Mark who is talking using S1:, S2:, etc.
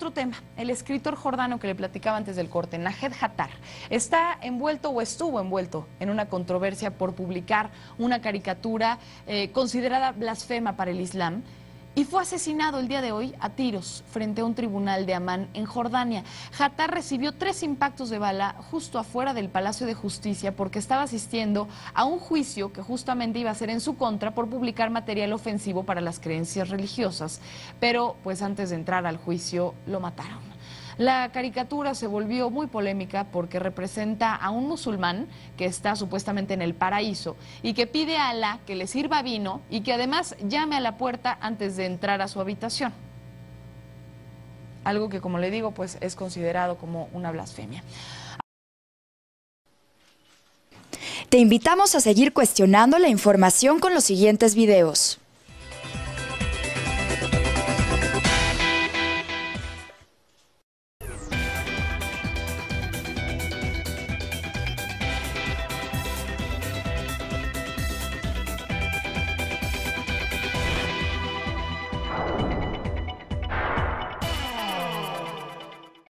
S1: otro tema. El escritor jordano que le platicaba antes del corte, Nahed Hatar, está envuelto o estuvo envuelto en una controversia por publicar una caricatura eh, considerada blasfema para el Islam y fue asesinado el día de hoy a tiros frente a un tribunal de Amán en Jordania. Hatar recibió tres impactos de bala justo afuera del Palacio de Justicia porque estaba asistiendo a un juicio que justamente iba a ser en su contra por publicar material ofensivo para las creencias religiosas. Pero pues antes de entrar al juicio lo mataron. La caricatura se volvió muy polémica porque representa a un musulmán que está supuestamente en el paraíso y que pide a Alá que le sirva vino y que además llame a la puerta antes de entrar a su habitación. Algo que, como le digo, pues es considerado como una blasfemia.
S2: Te invitamos a seguir cuestionando la información con los siguientes videos.